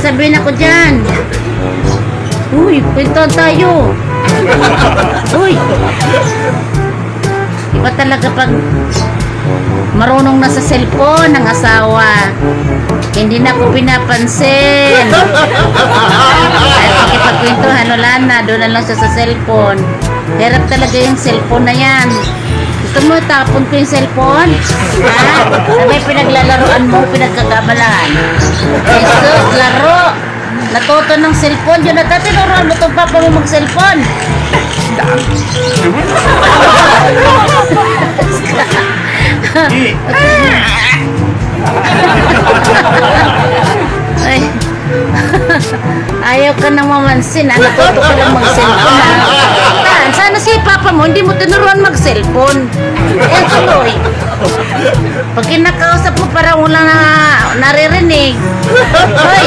sabihin ako dyan. Uy, pintuan tayo. Uy. Iba talaga pag marunong na sa cellphone ng asawa. Hindi na ko pinapansin. Kahit makipagkwentuhan, wala na. Doon na lang siya sa cellphone. Hirap talaga yung cellphone na yan. Gusto mo tapon ko yung cellphone? Ha? Sabay pinaglalaroan mo, pinagkagabalahan. Laro! Natuto ng cellphone. Yun na dati, tinuruan mo itong papa mo mag-cellphone. Ay. Ayaw ka nang mamansin. Ah, natuto ka lang mag-cellphone. ah. Sana si papa mo, hindi mo tinuruan mag-cellphone. Eh, tuloy. Pag kinakausap mo, parang wala na naririnig. Hoy!